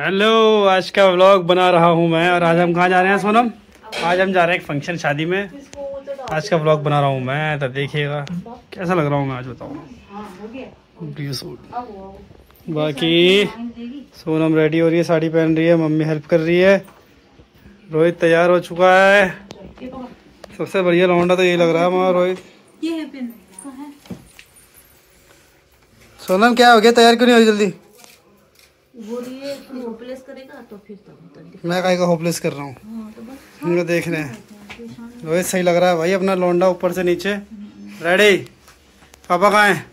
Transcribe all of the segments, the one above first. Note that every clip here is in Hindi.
हेलो आज का व्लॉग बना रहा हूँ मैं और आज हम कहाँ जा रहे हैं सोनम? आज हम जा रहे हैं एक फ़ंक्शन शादी में। आज का व्लॉग बना रहा हूँ मैं तो देखिएगा। कैसा लग रहा हूँ मैं आज बताऊँ सूट बाकी सोनम रेडी हो रही है साड़ी पहन रही है मम्मी हेल्प कर रही है। रोहित तैयार हो चुका है। सबसे बढ़िया लौंडा तो यही लग रहा है हमारा रोहित। सोनम क्या हो गया? तैयार क्यों नहीं हो जल्दी? तू तो तब मैं कहीं का होपलेस कर रहा हूँ। हाँ तो देख रहे हैं। रोहित सही लग रहा है भाई अपना लौंडा ऊपर से नीचे। रेडी पापा कहाँ हैं?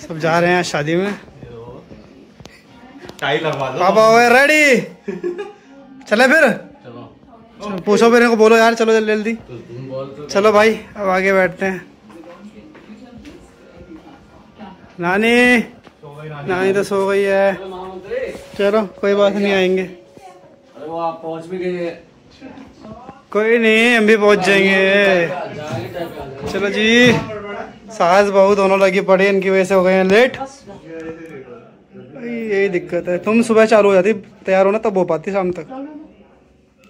सब जा रहे हैं शादी में। पापा हो रेडी चले फिर। चलो, पूछो फिर इनको बोलो यार चलो जल्दी जल्दी। चलो भाई अब आगे बैठते हैं। नानी! नानी तो सो गई है। चलो कोई बात नहीं आएँगे। अरे वो आप पहुँच भी गए। कोई नहीं हम भी पहुँच जाएँगे। चलो जी सास बहू दोनों लगी पड़ी इनकी वजह से हो गए हैं लेट यही दिक्कत है। तुम सुबह चालू हो जाती तैयार होना तब हो पाती शाम तक।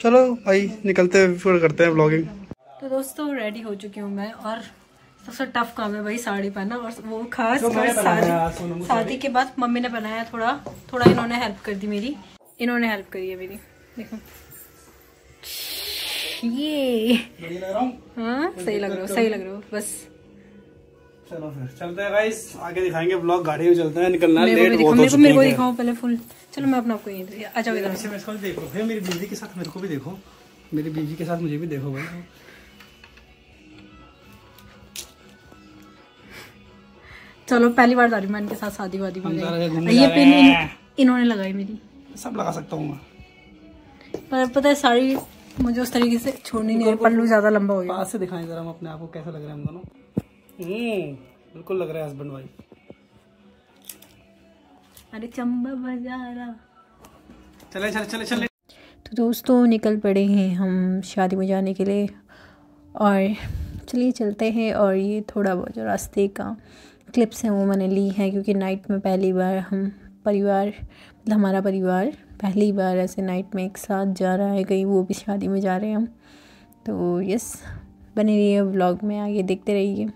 चलो भाई निकलते फिर करते हैं ब्लॉगिंग तो दोस्तों रेडी हो चुकी हूँ मैं और सबसे टफ काम है भाई साड़ी पहनना और वो खास कर शादी शादी के बाद मम्मी ने बनाया थोड़ा थोड़ा इन्होंने हेल्प कर दी मेरी। इन्होंने हेल्प करी है मेरी। देखो। ये। हाँ। सही लग रहा हो सही लग रहा हो बस। चलो फिर चलते हैं गाइस आगे दिखाएँगे ब्लॉग गाड़ी में चलते हैं निकलना है लेट बहुत हो मेरे को मेरे को चुकी है। दिखाओ पहले फुल चलो मैं अपना आपको यहीं आ जाओ इधर। देखो। मेरी बीवी के साथ मेरे को भी देखो। मेरी बीवी के साथ मुझे भी देखो भाई। चलो पहली बार जा रही हूँ मैं इनके साथ शादी वादी हैं, गई। ये पिन इन, इन्होंने लगाई मेरी। सब लगा सकता हूँ पर पता है साड़ी मुझे उस तरीके से छोड़नी नहीं है। पल्लू ज़्यादा लंबा हो गया। पास से दिखाएँ जरा हम अपने आप को कैसा लग रहे हैं हम दोनों हम्म बिल्कुल लग रहा है हस्बैंड वाइफ अरे चंबा बाजारा चले चले चले चले। तो दोस्तों निकल पड़े हैं हम शादी में जाने के लिए। और चलिए चलते हैं और ये थोड़ा बहुत जो रास्ते का क्लिप्स हैं, वो मैंने ली हैं क्योंकि नाइट में पहली बार हम परिवार मतलब हमारा परिवार पहली बार ऐसे नाइट में एक साथ जा रहा है, कहीं वो भी शादी में जा रहे हैं हम। तो यस बने रहिए ब्लॉग में, आगे देखते रहिए।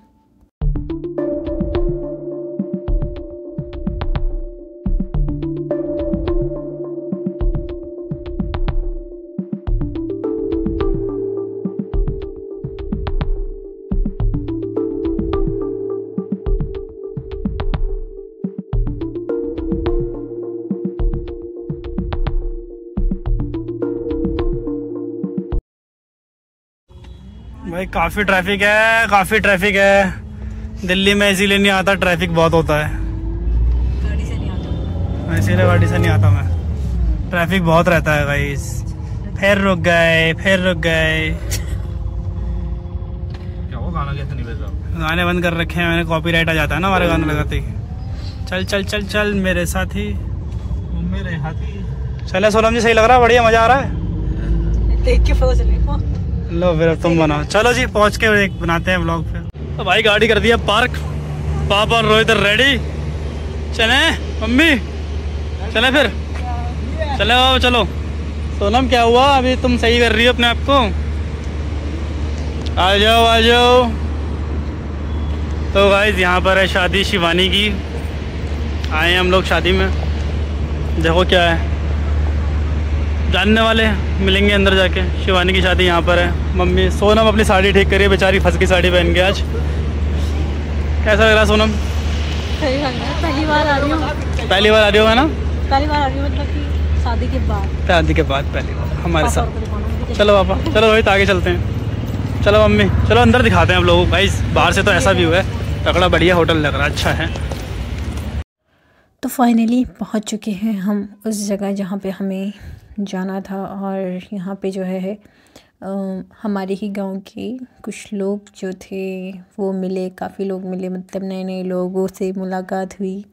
भाई काफ़ी ट्रैफ़िक है काफ़ी ट्रैफ़िक है। दिल्ली में इसीलिए नहीं आता ट्रैफ़िक बहुत होता है। गाड़ी से नहीं आता। इसीलिए गाड़ी से नहीं आता मैं। ट्रैफ़िक बहुत रहता है भाई। फिर रुक गए फिर रुक गए। क्या वो गाना कैसे नहीं बज रहा? गाने बंद कर रखे हैं मैंने कॉपीराइट आ जाता है ना हमारे गाने लगाते ही। चल चल चल चल मेरे साथी। मेरे हाथी। चले सोलम जी सही लग रहा है? बढ़िया मज़ा आ रहा है? देख के पता चले। लो फिर तुम बनाओ। चलो जी पहुँच के एक बनाते हैं ब्लॉग फिर। तो भाई गाड़ी कर दिया पार्क पापा और रोहित रेडी चले मम्मी। चले फिर। चले बाबा चलो। सोनम क्या हुआ? अभी तुम सही कर रही हो अपने आप को। आ जाओ आ जाओ। तो भाई यहाँ पर है शादी शिवानी की। आए हम लोग शादी में। देखो क्या है। जानने वाले हैं, मिलेंगे अंदर जाके। शिवानी की शादी यहाँ पर है। मम्मी सोनम अपनी साड़ी ठीक करिए बेचारी फंस की साड़ी पहन के आज। कैसा लग रहा है सोनम? है। पहली बार आ रही हूँ। पहली बार आ रही हो है ना? पहली बार आ रही हूँ मतलब कि शादी के बाद। शादी के बाद पहली बार। हमारे साथ। चलो पापा। चलो रोहित आगे चलते हैं। चलो मम्मी चलो अंदर दिखाते हैं हम लोगों को। भाई बाहर से तो ऐसा व्यू है। तगड़ा बढ़िया होटल लग रहा है। अच्छा है। तो फाइनली पहुँच चुके हैं हम उस जगह जहाँ पे हमें जाना था और यहाँ पे जो है हमारे ही गाँव के कुछ लोग जो थे, वो मिले, काफ़ी लोग मिले मतलब नए नए लोगों से मुलाकात हुई,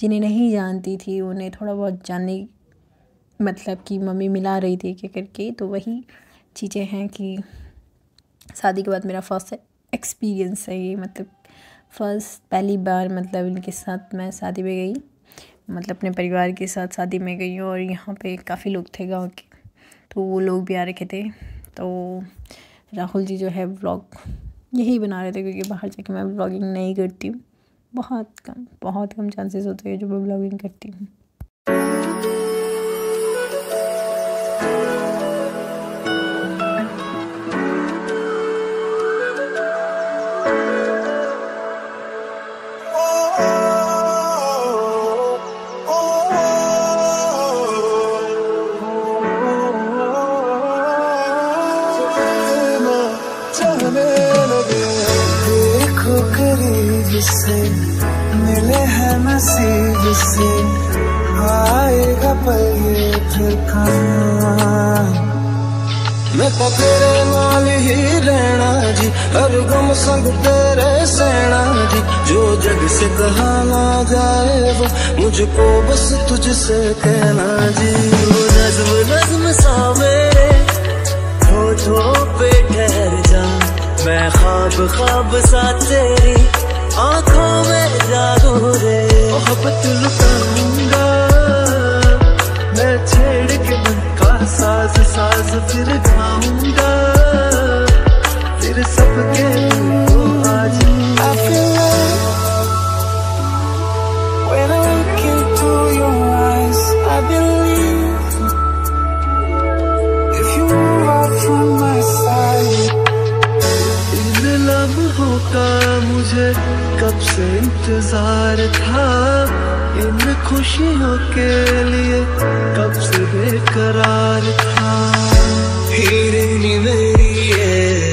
जिन्हें नहीं जानती थी, उन्हें थोड़ा बहुत जानने मतलब कि मम्मी मिला रही थी क्या करके तो वही चीज़ें हैं कि शादी के बाद मेरा फ़र्स्ट एक्सपीरियंस है ये मतलब फ़र्स्ट पहली बार मतलब इनके साथ मैं शादी में गई। मतलब अपने परिवार के साथ शादी में गई हूँ और यहाँ पे काफ़ी लोग थे गाँव के तो वो लोग भी आ रखे थे। तो राहुल जी जो है ब्लॉग यही बना रहे थे क्योंकि बाहर जाके मैं ब्लॉगिंग नहीं करती हूँ। बहुत कम बहुत कम चांसेस होते हैं जो मैं ब्लॉगिंग करती हूँ। से मिले हैं नसीब से, आएगा पल ये फिर मैं तो तेरे नाल ही रहना जी, हर गम संग तेरे सहना जी। जो जग से कहा ना जाए वो, मुझको बस तुझसे कहना जी। वो नज्म नज्म सा मेरे होठों पे ठहर जा। मैं ख्वाब ख्वाब सा तेरी आँखों में जागो रे। मोहब्बत लुटाऊँगा। मैं छेड़ के मन का साज साज फिर गाऊँगा। फिर सबके आज I feel से इंतज़ार था इन खुशियों के लिए कब से बेकरार था। फिर मेरी है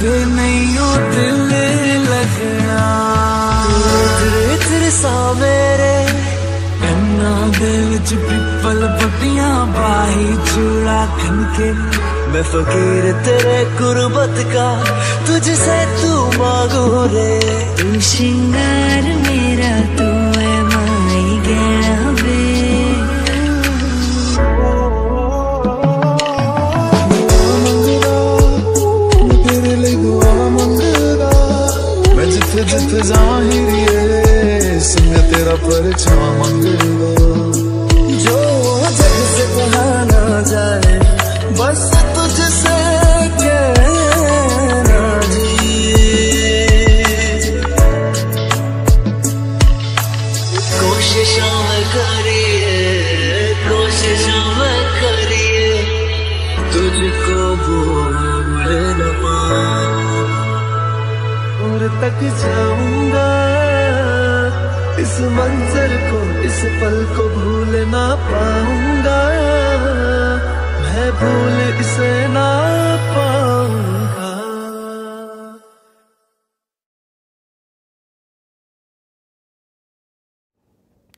पे नहीं हो दिल लगना कन्ना दिल च पिपल पटियाँ बाही चूड़ा खनके मैं फकीर तेरे गुरबत का तुझसे तू मांगू रे। तू श्रृंगार मेरा, तू जिथे जिथे ज़ाहिर संग तेरा मंगदा जो जग से कहा ना जाए, बस तुझसे करिए, कोशिशों करिए, तुझको भूल तक जाऊँगा। इस मंजर को इस पल को भूल ना पाऊँगा। मैं भूल इसे ना पाऊँगा।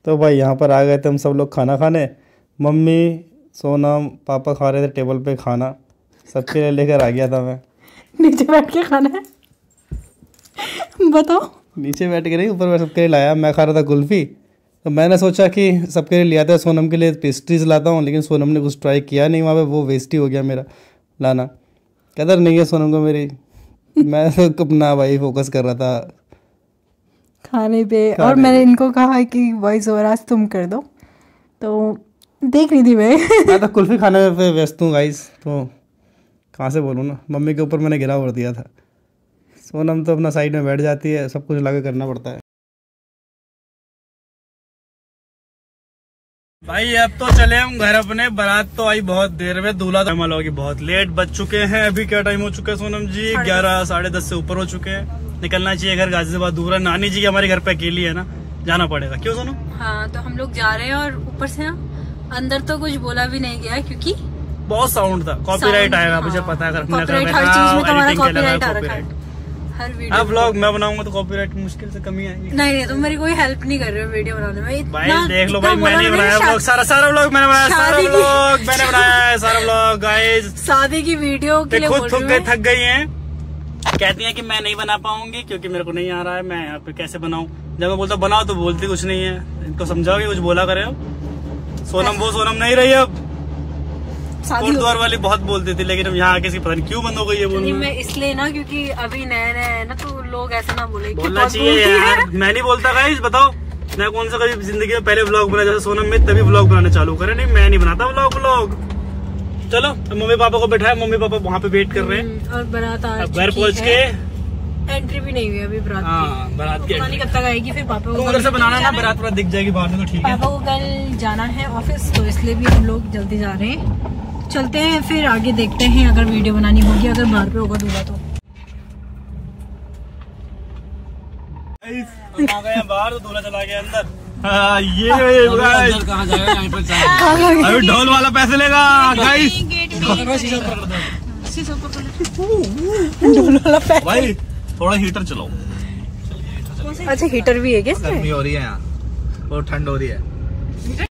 तो भाई यहाँ पर आ गए थे हम सब लोग खाना खाने। मम्मी सोनम पापा खा रहे थे टेबल पे खाना। सबके लिए लेकर आ गया था मैं। नीचे बैठ के खाना है। बताओ। नीचे बैठ के नहीं ऊपर मैं सबके लिए लाया। मैं खा रहा था कुल्फ़ी। तो मैंने सोचा कि सबके लिए लिया था सोनम के लिए पेस्ट्रीज लाता हूँ लेकिन सोनम ने कुछ ट्राई किया नहीं वहाँ पे। वो वेस्ट ही हो गया मेरा लाना। कदर नहीं है सोनम को मेरी। मैं तो अपना भाई फोकस कर रहा था। खाने पे। खाने और मैंने इनको कहा कि वॉइस ओवर आज तुम कर दो। तो देख रही थी मैं। मैं तो कुल्फ़ी खाने पे व्यस्त हूँ गाइस तो कहाँ से बोलूँ ना? मम्मी के ऊपर मैंने गिरा उड़ दिया था। सोनम तो अपना साइड में बैठ जाती है सब कुछ लगे करना पड़ता है। भाई अब तो चले हम घर अपने। बारात तो आई बहुत देर में दूल्हा तो मल होगी बहुत लेट बज चुके हैं। अभी क्या टाइम हो चुका है सोनम जी? ग्यारह साढ़े दस से ऊपर हो चुके हैं। निकलना चाहिए घर गाजियाबाद दूर है। नानी जी की हमारे घर पे अकेली है ना? जाना पड़ेगा। क्यों सोनम? हाँ तो हम लोग जा रहे हैं और ऊपर से ना अंदर तो कुछ बोला भी नहीं गया क्योंकि बहुत साउंड था। कॉपीराइट Sound, आएगा मुझे हाँ। पता है अगर हमने Copyright कर हर है। वीडियो व्लॉग मैं बनाऊँगा तो कॉपीराइट मुश्किल से कमी आएगी। नहीं नहीं तुम मेरी कोई हेल्प नहीं कर रहे हो वीडियो बनाने में। इतना- भाई देख लो भाई मैंने बनाया व्लॉग सारा सारा व्लॉग मैंने बनाया सारा व्लॉग मैंने बनाया है सारा व्लॉग गाइस शादी की वीडियो के लिए खुद बोल थक रही गई हूँ। थक गई हैं। कहती हैं कि मैं नहीं बना पाऊँगी क्योंकि मेरे को नहीं आ रहा है मैं यहाँ पे कैसे बनाऊँ? जब मैं बोलता हूँ बनाओ तो बोलती कुछ नहीं है। इनको समझाओ कि कुछ बोला करे सोनम वो सोनम नहीं रही अब। शादी कोट हो द्वार वाली बहुत बोलते थे लेकिन हम यहाँ आके पता नहीं क्यों बंद हो गई है बोलना। मैं इसलिए ना क्योंकि अभी नए नए है ना तो लोग ऐसा ना बोले कि बोलना चाहिए यार। मैं नहीं बोलता गाइस बताओ। मैं कौन सा कभी ज़िंदगी में पहले व्लॉग बना जैसे सोनम में तभी व्लॉग बनाना चालू करे। नहीं मैं नहीं बनाता व्लॉग व्लॉग चलो मम्मी पापा को बैठाया मम्मी पापा वहाँ पे वेट कर रहे हैं। हम्म, और बारात आ अब घर पहुँच है। के एंट्री भी नहीं हुई अभी बारात की। हाँ बारात की कब तक आएगी फिर पापा को उधर से बनाना ना है। बारात दिख जाएगी बाहर से तो ठीक है। पापा को कल जाना है ऑफ़िस तो इसलिए भी हम लोग जल्दी जा रहे हैं। चलते हैं फिर आगे देखते हैं अगर वीडियो बनानी होगी अगर बाहर पे होगा दूल्हा तो। आ हैं बाहर तो दूल्हा चला गया अंदर। हाँ, ये guys, कहाँ जाएगा यहीं पर जाएगा। अभी ढोल वाला पैसे भाई थोड़ा हीटर चलाओ। अच्छा हीटर भी है क्या गर्मी हो रही है यहाँ। बहुत ठंड हो रही है।